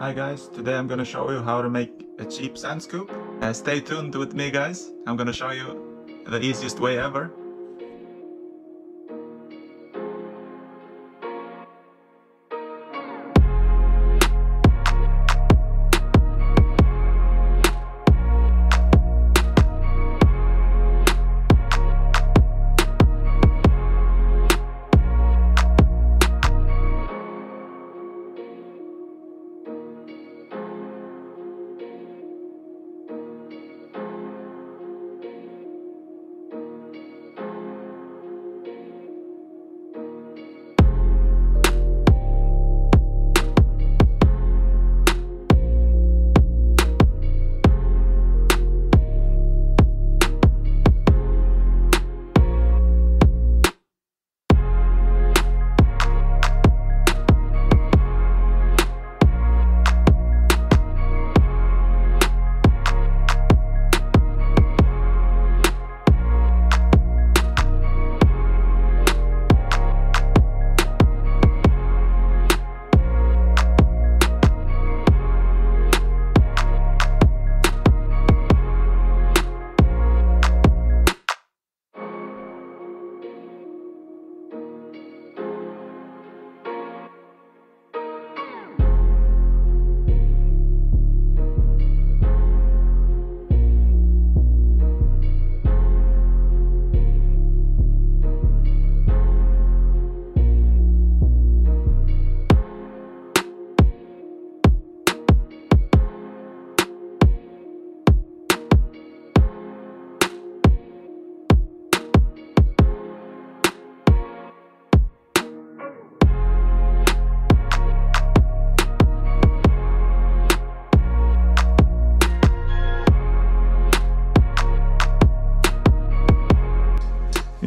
Hi guys, today I'm gonna show you how to make a cheap sand scoop. Uh, stay tuned with me guys, I'm gonna show you the easiest way ever.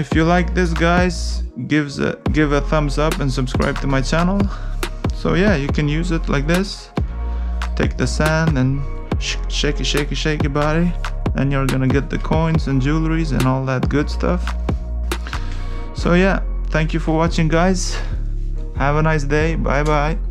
If you like this guys, give a, give a thumbs up and subscribe to my channel. So yeah, you can use it like this. Take the sand and sh shake it, shake it, shake your body. And you're gonna get the coins and jewelries and all that good stuff. So yeah, thank you for watching guys. Have a nice day. Bye bye.